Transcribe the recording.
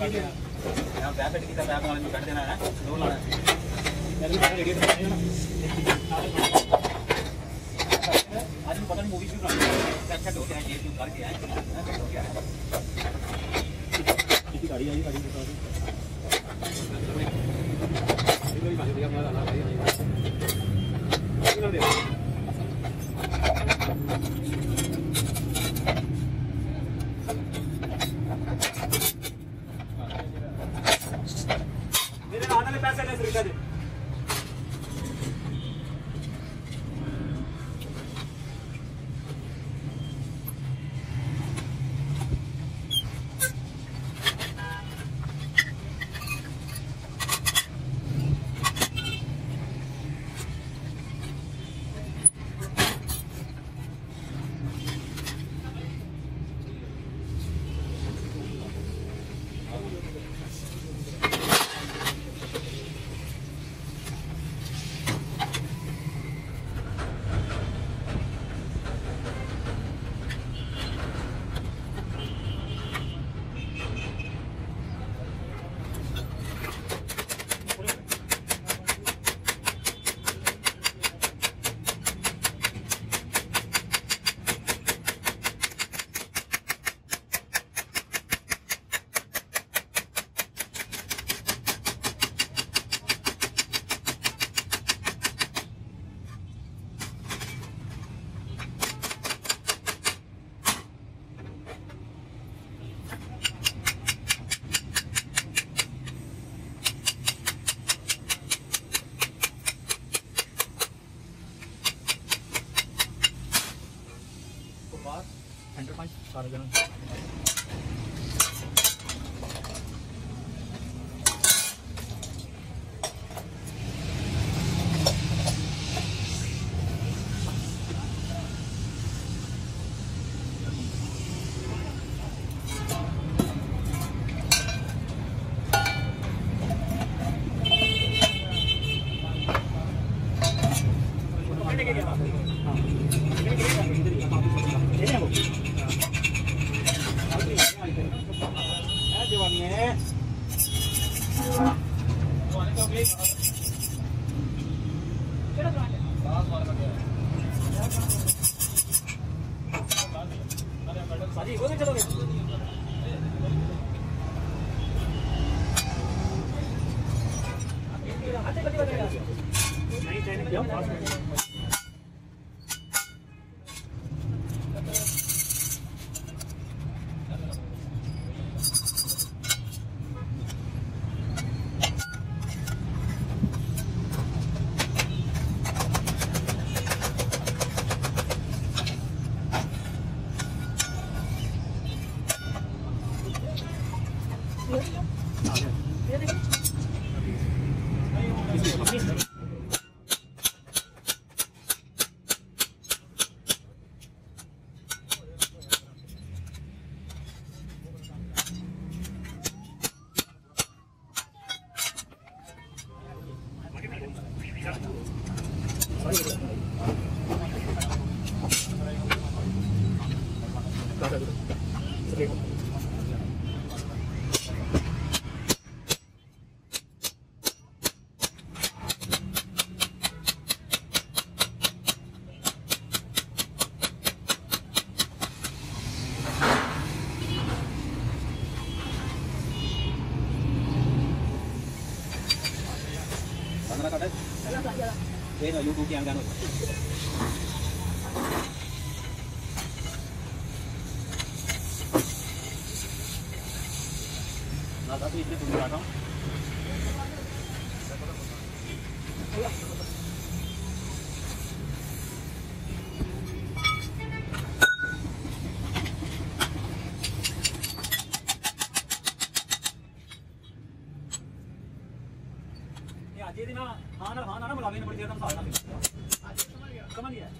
पैकेट की पैक में कर देना है दो लाना आज पता नहीं मूवी शूट अच्छा हो गया ये शूट करके आए हो गया है गाड़ी आई, गाड़ी बता दो। பாருங்கள் 아니 이거는 잡아겠 yang kan. thế là youtube cho em ra rồi. Nó đã tin cái phần giọt không ಅಜೇದಿನ ಹಾನ ಹಾನ ಮುಲಾವೇನ ಬಡಿ ಜೇದಂ ಸಾಧನ ಸಮನ್ ಗಯಾ ಸಮನ್ ಗಯಾ